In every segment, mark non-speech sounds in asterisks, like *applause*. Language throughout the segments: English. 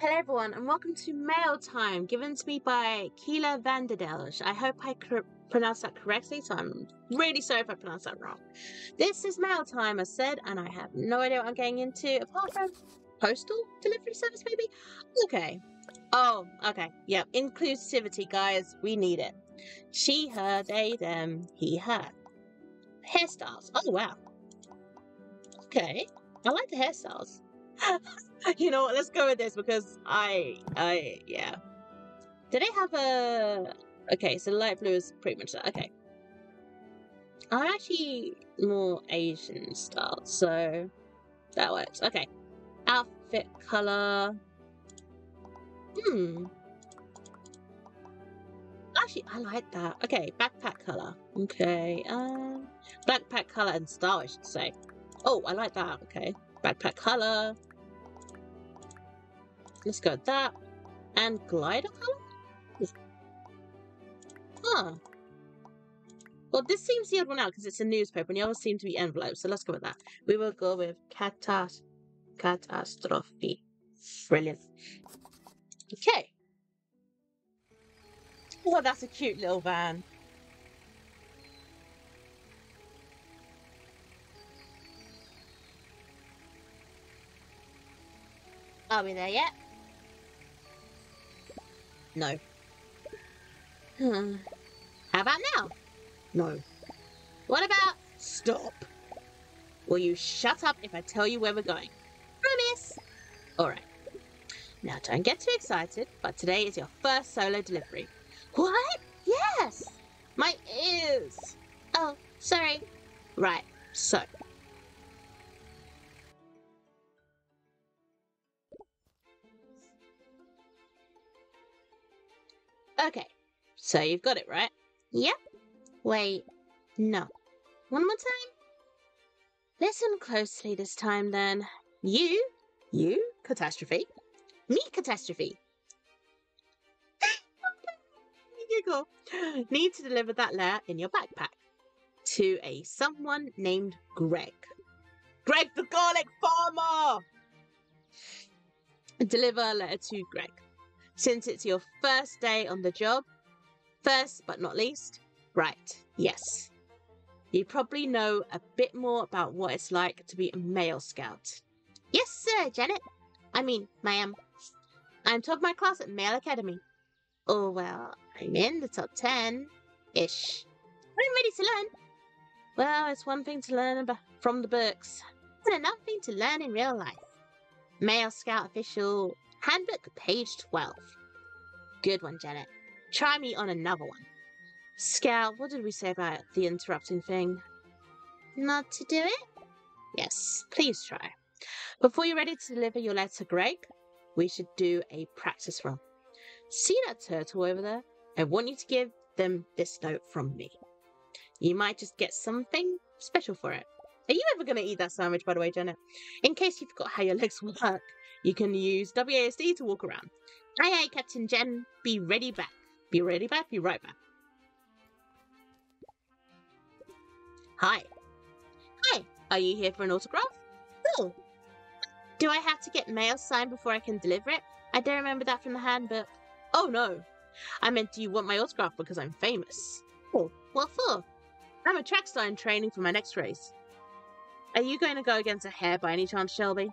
Hello, everyone, and welcome to Mail Time, given to me by Kela van der Deijl. I hope I cor- pronounced that correctly, so I'm really sorry if I pronounced that wrong. This is Mail Time, as said, and I have no idea what I'm getting into, apart from postal delivery service, maybe? Okay. Oh, okay. Yeah, inclusivity, guys. We need it. She, her, they, them, he, her. Hairstyles. Oh, wow. Okay. I like the hairstyles. *laughs* *laughs* you know? Let's go with this because I, I, yeah. Do they have a? Okay, so light blue is pretty much that. Okay. I'm actually more Asian style, so that works. Okay. Outfit color. Hmm. Actually, I like that. Okay, backpack color. Okay. Um, backpack color and style, I should say. Oh, I like that. Okay, backpack color. Let's go that. And glider color? Huh. Well, this seems the odd one out because it's a newspaper and the others seem to be envelopes, so let's go with that. We will go with catas Katastrophy. Brilliant. Okay. Oh, that's a cute little van. Are we there yet? No. Hmm. How about now? No. What about stop? Will you shut up if I tell you where we're going? Promise! Alright. Now don't get too excited, but today is your first solo delivery. What? Yes! My ears! Oh, sorry. Right, so. Okay, so you've got it, right? Yep. Wait, no. One more time? Listen closely this time, then. You, you, Katastrophy. Me, Katastrophy. *laughs* Giggle. Need to deliver that letter in your backpack to a someone named Greg. Greg the garlic farmer! Deliver a letter to Greg. Since it's your first day on the job, first but not least, right, yes. You probably know a bit more about what it's like to be a mail scout. Yes, sir, Janet. I mean, ma'am. I'm top of my class at Mail Academy. Oh, well, I'm in the top 10 ish. I'm ready to learn. Well, it's one thing to learn about from the books, and another thing to learn in real life. Mail Scout Official Handbook, page 12. Good one, Janet. Try me on another one. Scout, what did we say about the interrupting thing? Not to do it? Yes, please try. Before you're ready to deliver your letter Greg, we should do a practice run. See that turtle over there? I want you to give them this note from me. You might just get something special for it. Are you ever going to eat that sandwich, by the way, Janet? In case you forgot how your legs *laughs* work, you can use WASD to walk around. Aye, aye, Captain Jen. Be ready back. Be ready back. Be right back. Hi. Hi. Are you here for an autograph? Oh. Do I have to get mail signed before I can deliver it? I don't remember that from the handbook. Oh no. I meant, do you want my autograph because I'm famous? Oh, what for? I'm a track star in training for my next race. Are you going to go against a hare by any chance, Shelby?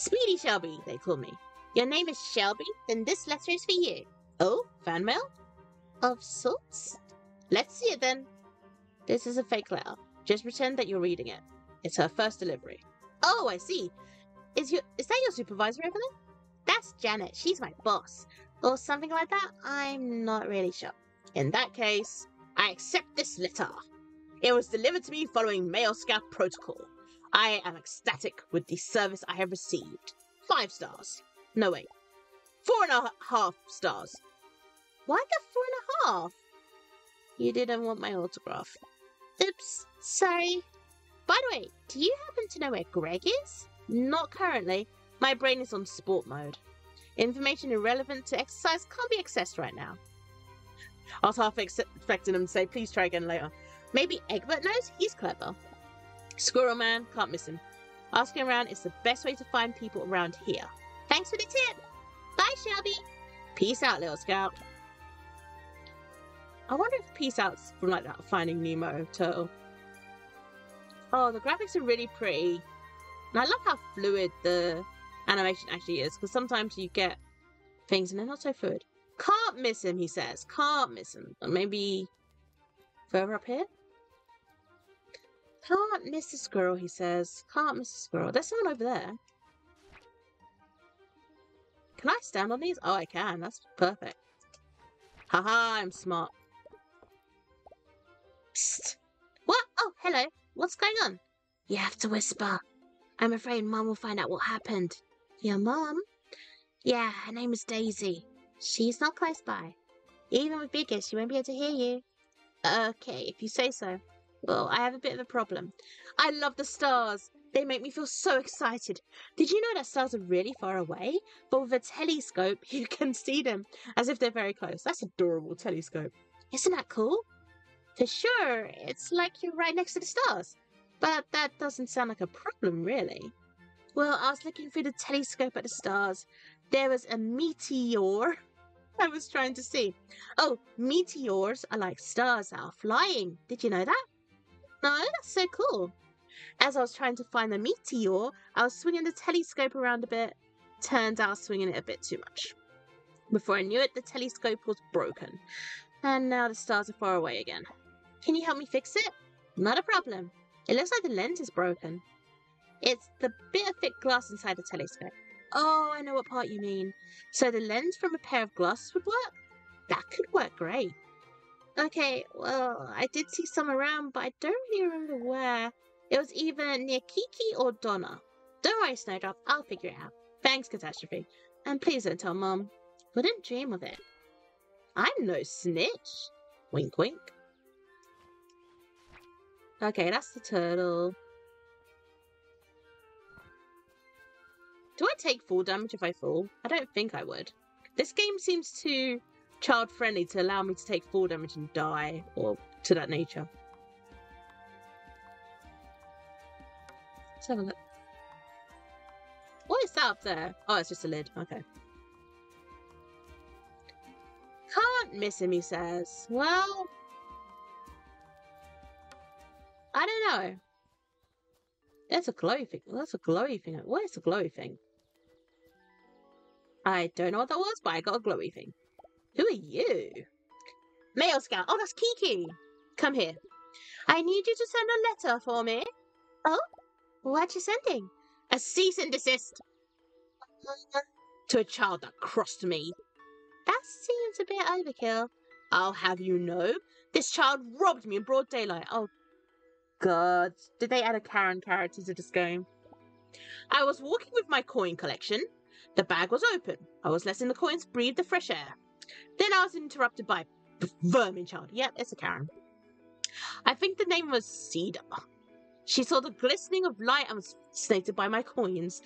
Speedy Shelby, they call me. Your name is Shelby? Then this letter is for you. Oh, fan mail? Of sorts. Let's see it then. This is a fake letter. Just pretend that you're reading it. It's her first delivery. Oh, I see. Is your is that your supervisor over there? That's Janet. She's my boss. Or something like that. I'm not really sure. In that case, I accept this letter. It was delivered to me following Mail Scout protocol. I am ecstatic with the service I have received. Five stars. No, wait. Four and a half stars. Why the four and a half? You didn't want my autograph. Oops, sorry. By the way, do you happen to know where Greg is? Not currently. My brain is on sport mode. Information irrelevant to exercise can't be accessed right now. I was half ex- expecting him to say, please try again later. Maybe Egbert knows? He's clever. Squirrel Man, can't miss him. Asking around is the best way to find people around here. Thanks for the tip! Bye, Shelby. Peace out, little scout. I wonder if peace out's from like that Finding Nemo turtle. Oh, the graphics are really pretty. And I love how fluid the animation actually is, because sometimes you get things and they're not so fluid. Can't miss him, he says. Can't miss him. Or maybe further up here? Can't miss the squirrel, he says. Can't miss the squirrel. There's someone over there. Can I stand on these? Oh, I can. That's perfect. Haha, I'm smart. Psst. What? Oh, hello. What's going on? You have to whisper. I'm afraid Mum will find out what happened. Your mum? Yeah, her name is Daisy. She's not close by. Even with Bigger, she won't be able to hear you. Okay, if you say so. Well, I have a bit of a problem. I love the stars. They make me feel so excited. Did you know that stars are really far away? But with a telescope, *laughs* you can see them as if they're very close. That's adorable telescope. Isn't that cool? For sure, it's like you're right next to the stars. But that doesn't sound like a problem, really. Well, I was looking through the telescope at the stars. There was a meteor *laughs* I was trying to see. Oh, meteors are like stars that are flying. Did you know that? No, that's so cool. As I was trying to find the meteor, I was swinging the telescope around a bit. Turned out swinging it a bit too much. Before I knew it, the telescope was broken. And now the stars are far away again. Can you help me fix it? Not a problem. It looks like the lens is broken. It's the bit of thick glass inside the telescope. Oh, I know what part you mean. So the lens from a pair of glasses would work? That could work great. Okay, well, I did see some around, but I don't really remember where. It was either near Kiki or Donna. Don't worry, Snowdrop, I'll figure it out. Thanks, Katastrophy. And please don't tell Mum. Wouldn't dream of it. I'm no snitch. Wink, wink. Okay, that's the turtle. Do I take full damage if I fall? I don't think I would. This game seems too child friendly to allow me to take full damage and die, or to that nature. Let's have a look. What is that up there? Oh, it's just a lid. Okay. Can't miss him, he says. Well, I don't know. That's a glowy thing. That's a glowy thing. What is a glowy thing? I don't know what that was, but I got a glowy thing. Who are you? Mail Scout. Oh, that's Kiki. Come here. I need you to send a letter for me. Oh? What are you sending? A cease and desist. To a child that crossed me. That seems a bit overkill. I'll have you know, this child robbed me in broad daylight. Oh, God. Did they add a Karen character to this game? I was walking with my coin collection. The bag was open. I was letting the coins breathe the fresh air. Then I was interrupted by vermin child. Yep, it's a Karen. I think the name was Cedar. She saw the glistening of light and was fascinated by my coins.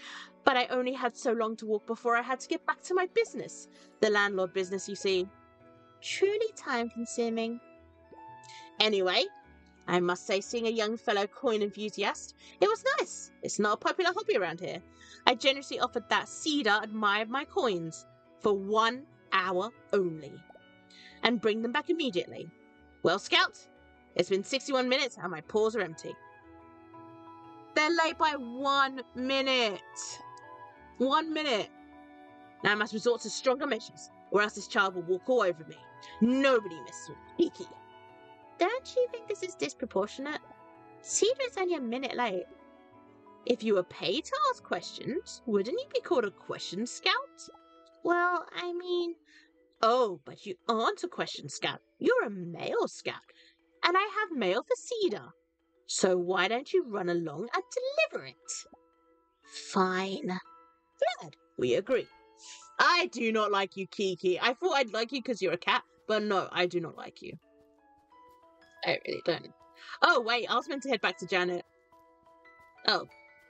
But I only had so long to walk before I had to get back to my business. The landlord business, you see. Truly time consuming. Anyway, I must say, seeing a young fellow coin enthusiast, it was nice. It's not a popular hobby around here. I generously offered that Cedar admired my coins for one hour only and bring them back immediately. Well, Scout, it's been 61 minutes and my paws are empty. They're late by one minute. One minute. Now I must resort to stronger measures, or else this child will walk all over me. Nobody with *laughs* Kiki. Don't you think this is disproportionate? Cedar is only a minute late. If you were paid to ask questions, wouldn't you be called a question scout? Well, I mean. Oh, but you aren't a question scout. You're a mail scout. And I have mail for Cedar. So why don't you run along and deliver it? Fine. Glad we agree. I do not like you, Kiki. I thought I'd like you because you're a cat, but no, I do not like you. I really don't. Oh, wait, I was meant to head back to Janet. Oh.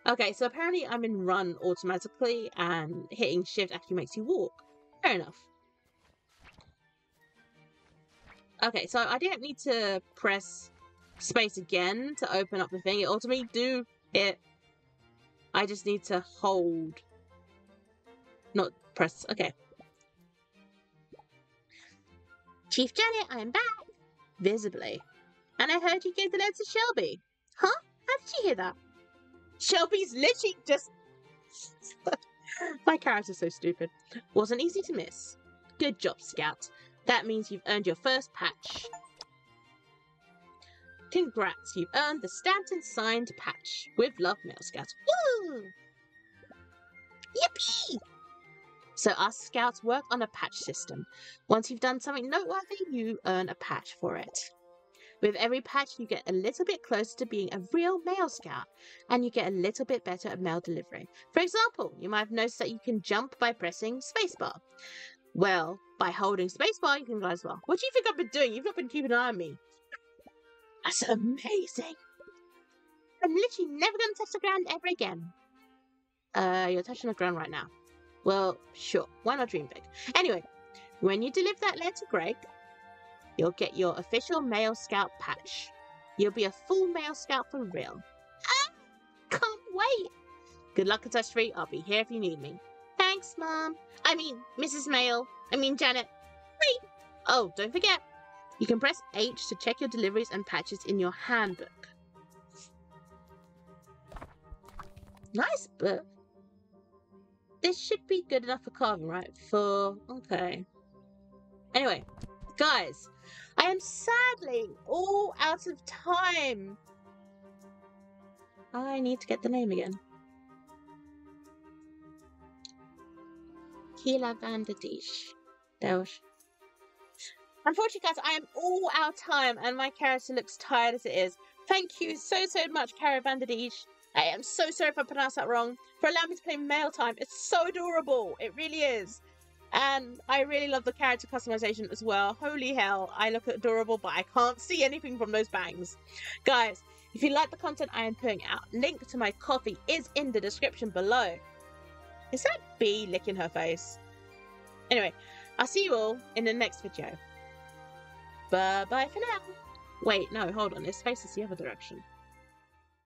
Okay, so apparently I'm in run automatically, and hitting shift actually makes you walk. Fair enough. Okay, so I don't need to press space again to open up the thing. It ultimately do it. I just need to hold. Not press. Okay. Chief Janet, I am back. Visibly. And I heard you gave the letter to Shelby. Huh? How did you hear that? Shelby's literally just. *laughs* My character's so stupid. Wasn't easy to miss. Good job, Scout. That means you've earned your first patch. Congrats, you've earned the Stanton signed patch. With love, Mail Scout. Woo! Yippee! So us scouts work on a patch system. Once you've done something noteworthy, you earn a patch for it. With every patch, you get a little bit closer to being a real mail scout, and you get a little bit better at mail delivery. For example, you might have noticed that you can jump by pressing spacebar. Well, by holding spacebar, you can go as well. What do you think I've been doing? You've not been keeping an eye on me. That's amazing. I'm literally never going to touch the ground ever again. Uh, you're touching the ground right now. Well, sure. Why not dream big? Anyway, when you deliver that letter to Greg, you'll get your official Mail Scout patch. You'll be a full Mail Scout for real. Ah, can't wait. Good luck at 3. I'll be here if you need me. Thanks, Mom. I mean, Mrs. Mail. I mean, Janet. Wait. Oh, don't forget. You can press H to check your deliveries and patches in your handbook. Nice book. This should be good enough for carving, right? For... Okay. Anyway, guys, I am sadly all out of time. I need to get the name again. Der Deesh. Delsh. Unfortunately, guys, I am all out of time and my character looks tired as it is. Thank you so, so much, der Deesh. I am so sorry if I pronounced that wrong. For allowing me to play Mail Time. It's so adorable. It really is. And I really love the character customization as well. Holy hell, I look adorable, but I can't see anything from those bangs. Guys, if you like the content I am putting out, link to my Ko-Fi is in the description below. Is that Bee licking her face? Anyway, I'll see you all in the next video. Bye bye for now. Wait, no, hold on. His face is the other direction.